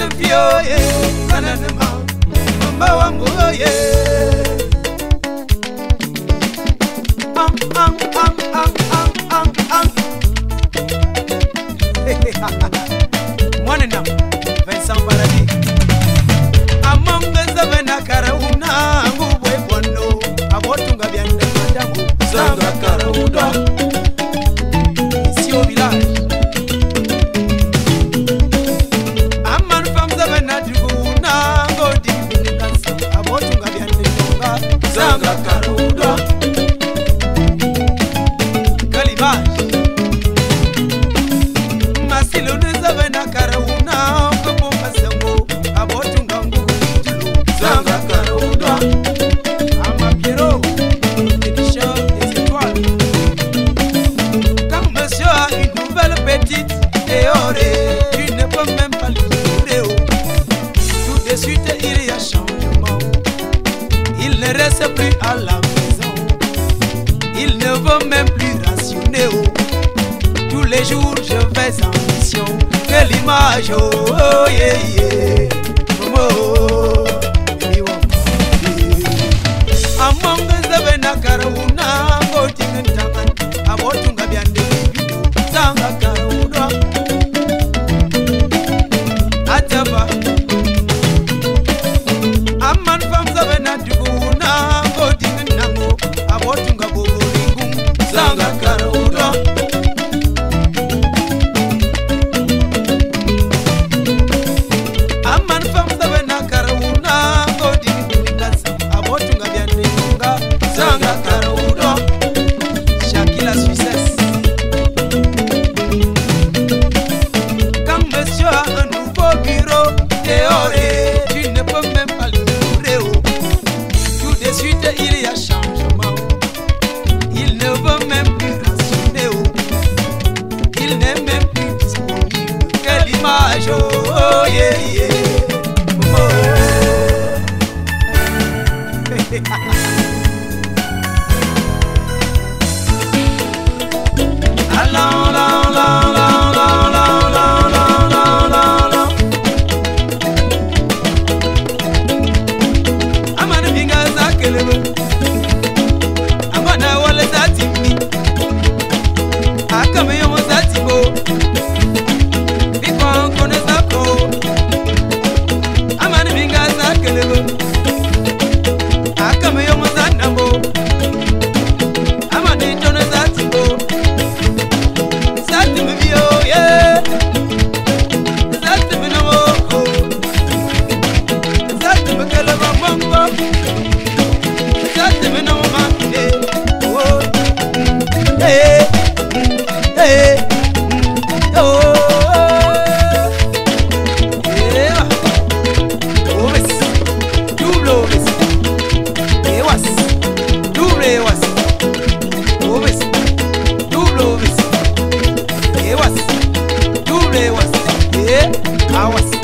Running them pure, yeah, running them out. Mama, I'm going, yeah. petite tu ne peux même pas l'ouvrir. Tout de suite, il y a changement. Il ne reste plus à la maison. Il ne veut même plus rationner. Tous les jours, je vais en mission. Quelle image, oh, oh, yeah. Yeah. I was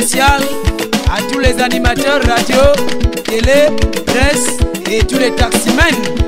à tous les animateurs radio, télé, presse et tous les taximens.